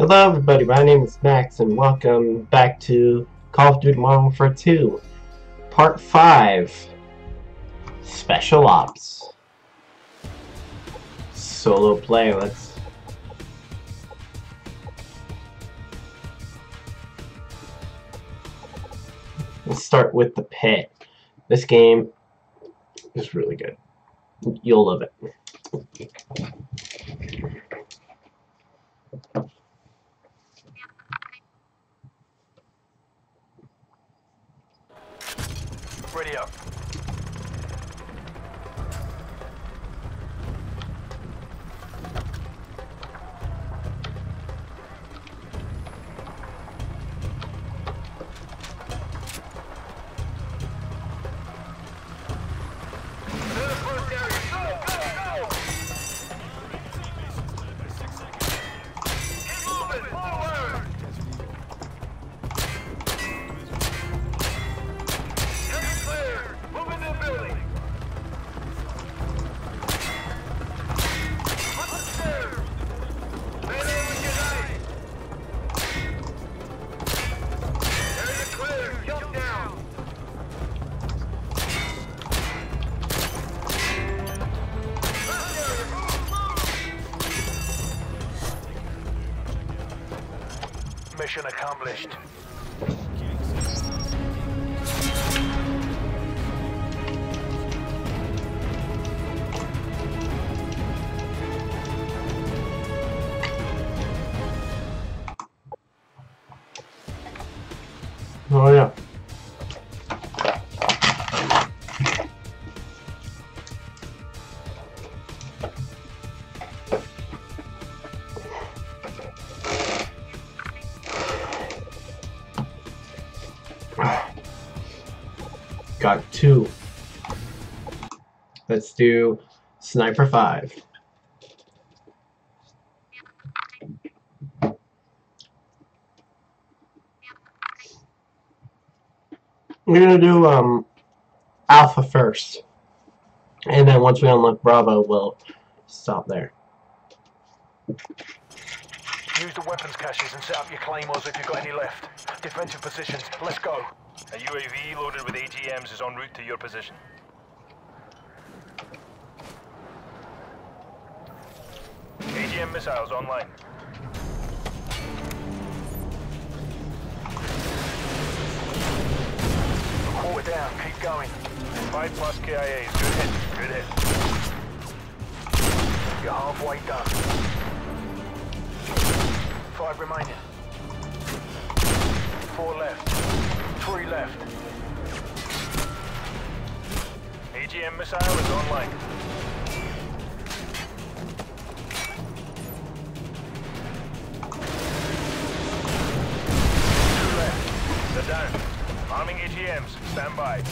Hello everybody, my name is Max and welcome back to Call of Duty Modern Warfare 2 Part 5 Special Ops Solo play, let's Let's start with the pit. This game is really good. You'll love it. Ready Mission accomplished. Two. Let's do Sniper Fi. We're gonna do um Alpha first. And then once we unlock Bravo, we'll stop there. Use the weapons caches and set up your claymores if you've got any left. Defensive positions. Let's go. A UAV loaded with AGMs is en route to your position. AGM missiles online. Quarter down. Keep going. Five plus KIAs. Good hit. Good hit. You're halfway done. Five remaining. Four left. Three left. AGM missile is online. Two left. They're down. Arming AGMs. Stand by.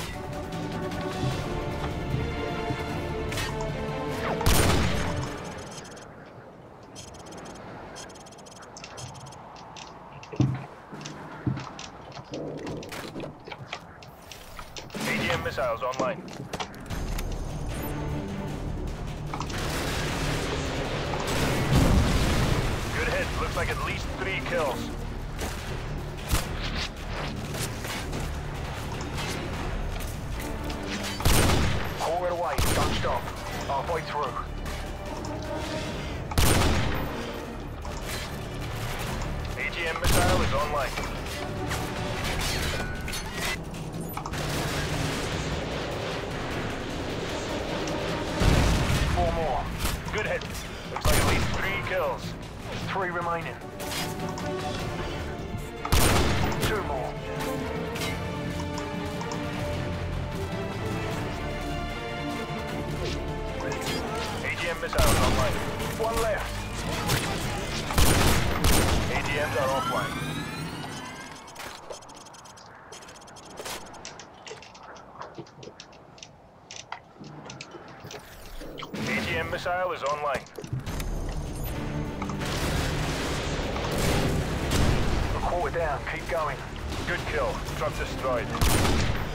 Like at least three kills. AGM missiles online. One left. AGMs are offline. AGM missile is online. Quarter down. Keep going. Good kill. Truck destroyed.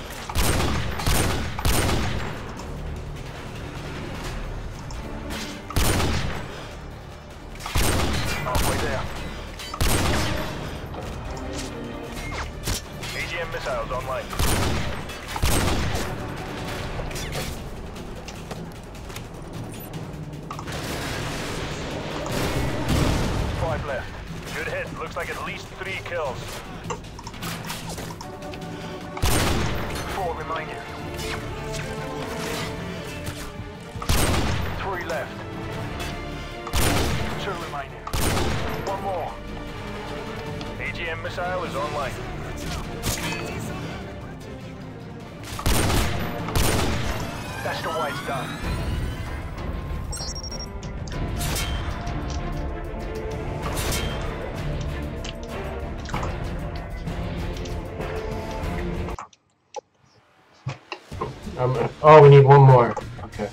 Looks like at least three kills. Four remaining. Three left. Two remaining. One more. AGM missile is online. That's the way it's. Oh, we need one more. Okay.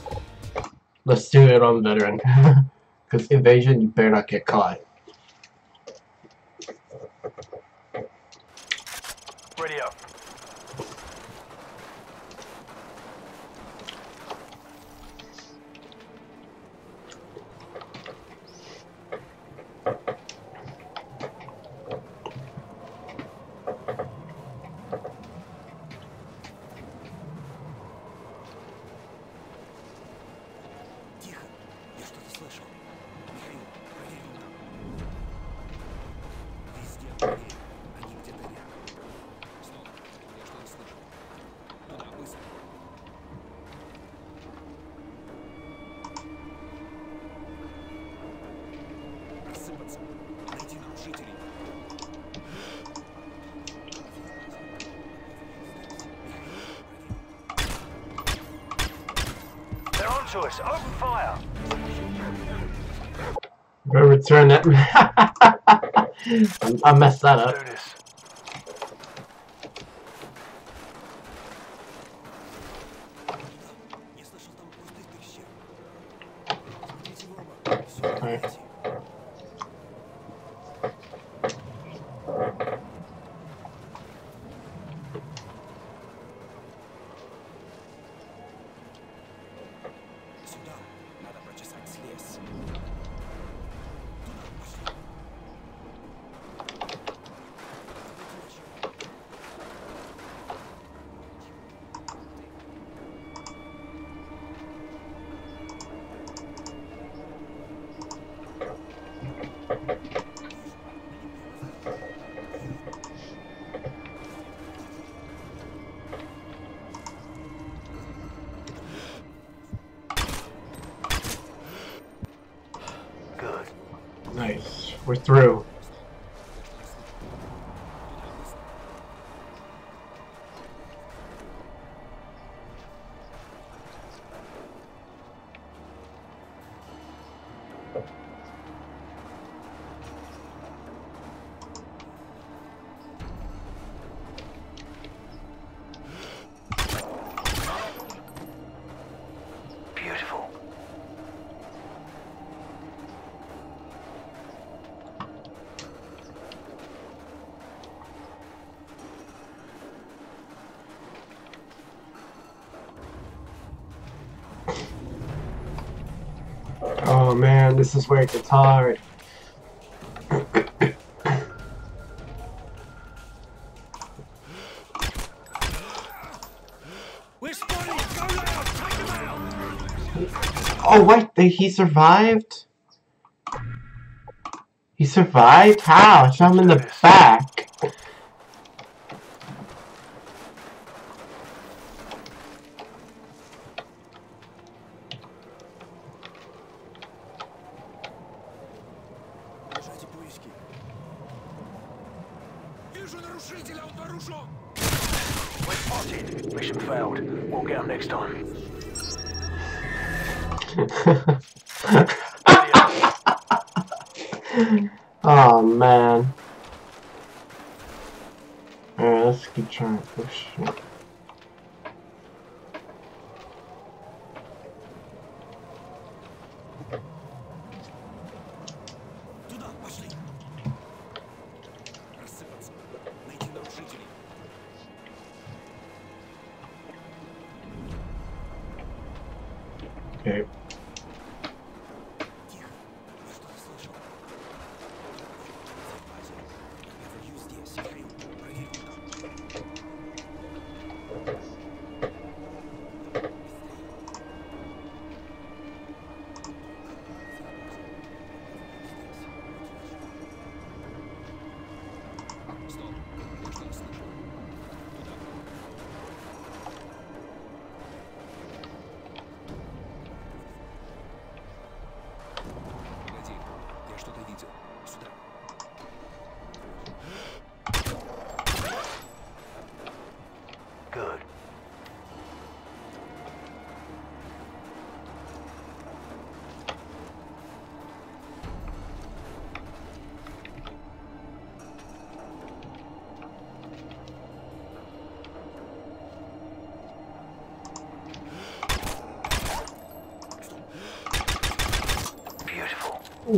Let's do it on veteran. Because Evasion, you better not get caught. Ready Onto us. Open fire. We'll return that. I messed that up. We're through. Oh man, this is where it gets hard. We're spotted! Go loud! Take them out! Oh wait, they, he survived? He survived? How? I shot him in the back. Let's keep trying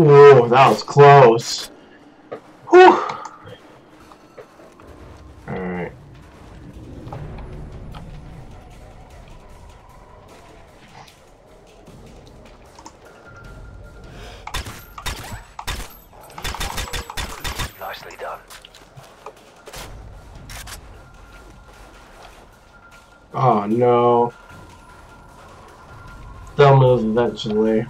Whoa, that was close. Whew. Alright. Nicely done. Oh no. They'll move eventually.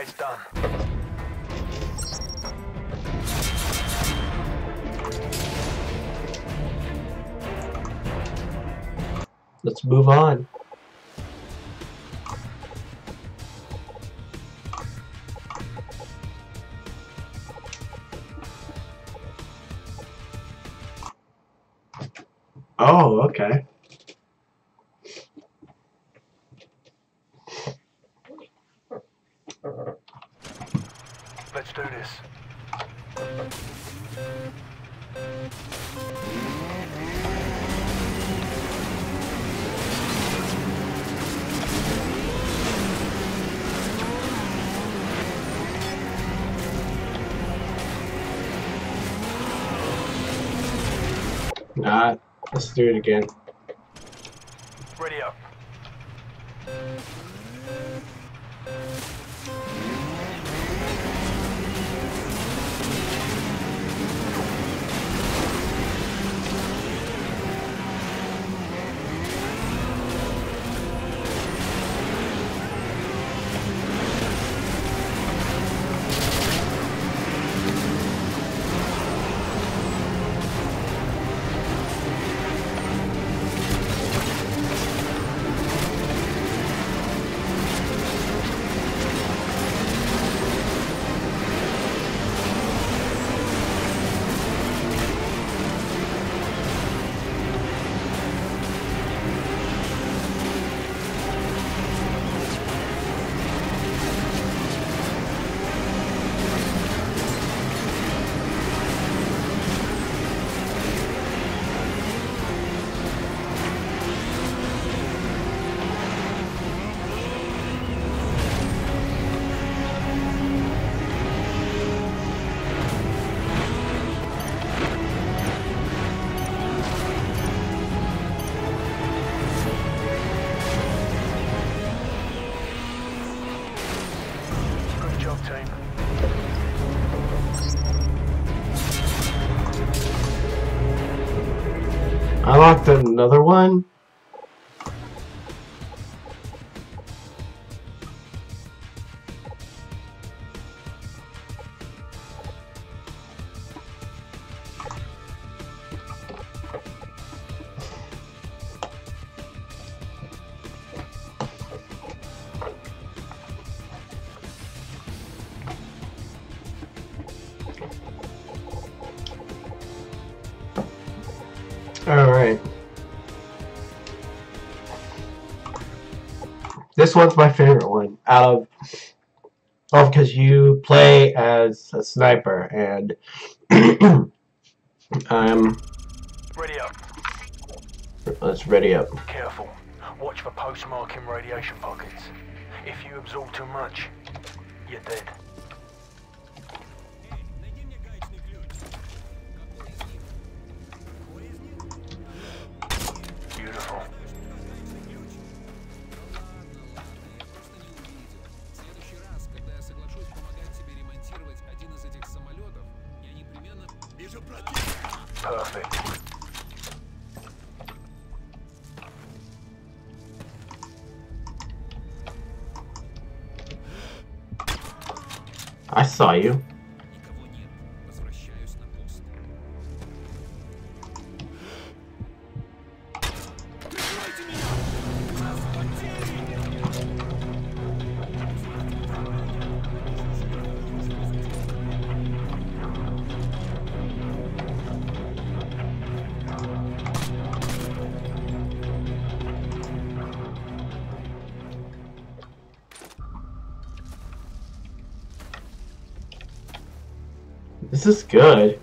It's done. Let's move on. Oh, okay. Do it again. Another one. This one's my favorite one out of oh because you play as a sniper and I'm Ready up. let's ready up. Careful. Watch for postmarking radiation pockets. If you absorb too much, you're dead. I saw you. This is good.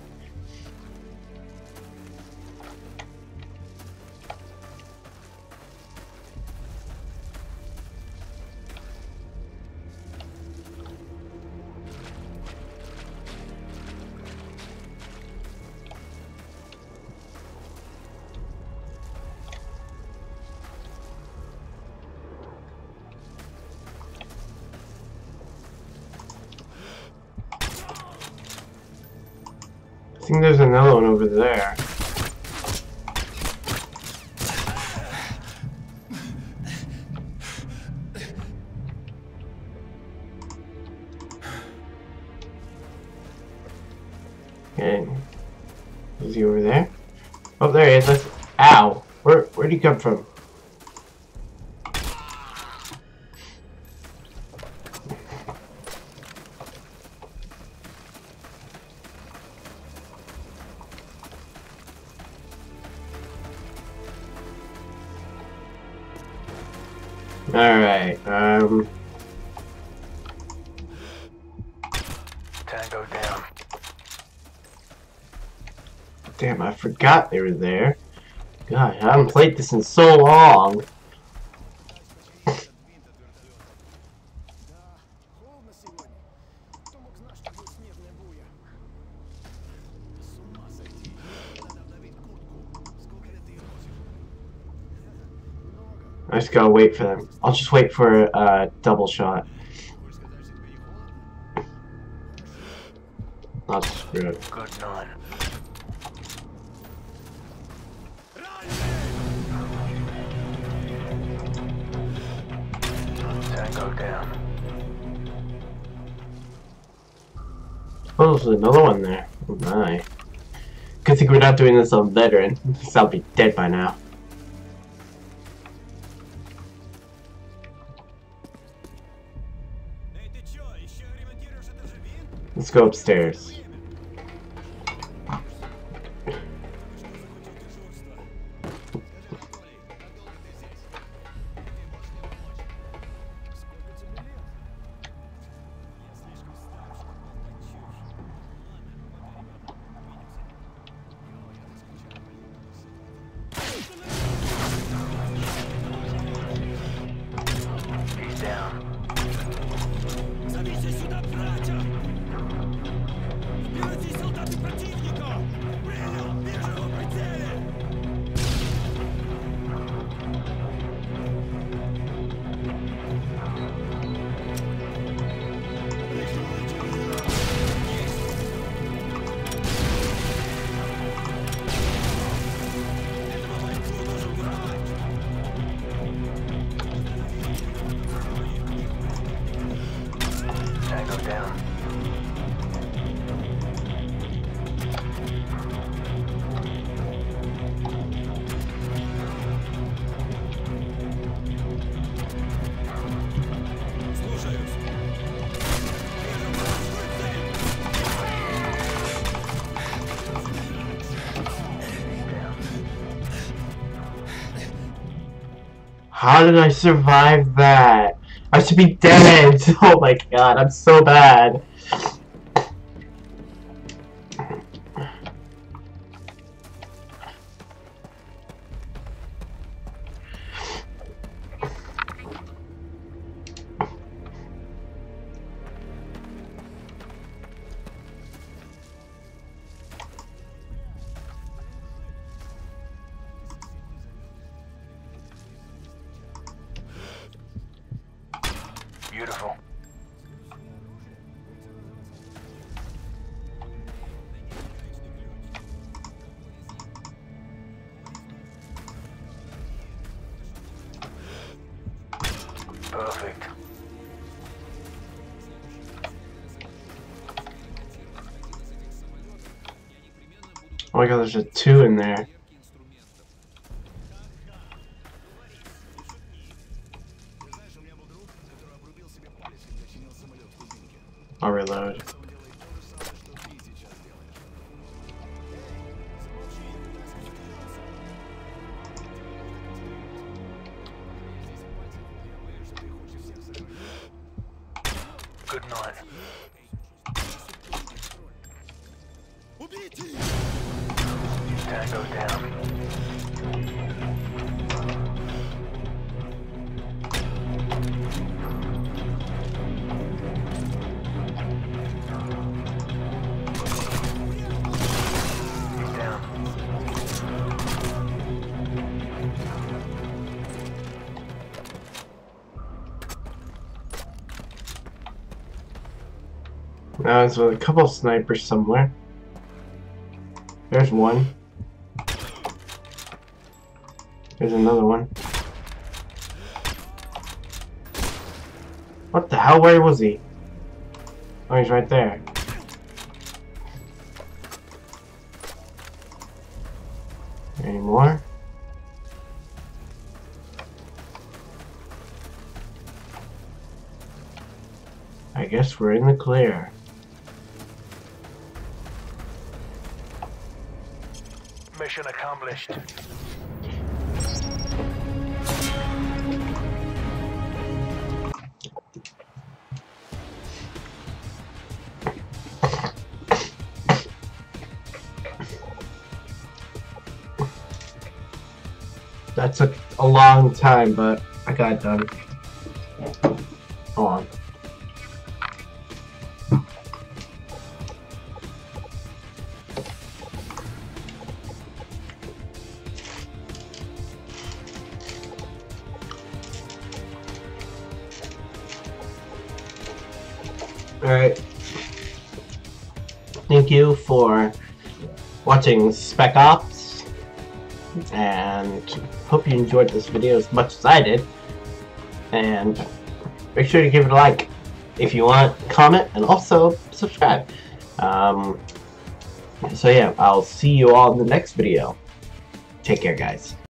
I think there's another one over there. Okay. Is he over there? Oh, there he is. Tango down. Damn, I forgot they were there. God, I haven't played this in so long. I just gotta wait for them. I'll just wait for a uh, double shot. Good. Good none. Tango down. Oh, there's another one there. Oh my. Good thing we're not doing this on veteran, because I'll be dead by now. Let's go upstairs. How did I survive that? I should be dead! Oh my god, I'm so bad. Beautiful. Perfect. Oh my god, there's a two in there. good night. Tango down. Now there's a couple snipers somewhere. There's one. There's another one. What the hell? Where was he? Oh, he's right there. Any more? I guess we're in the clear. Mission accomplished. That took a long time, but I got it done. Hold on. Thank you for watching Spec Ops and hope you enjoyed this video as much as I did. And make sure to give it a like if you want, comment, and also subscribe. Um, so yeah, I'll see you all in the next video. Take care, guys.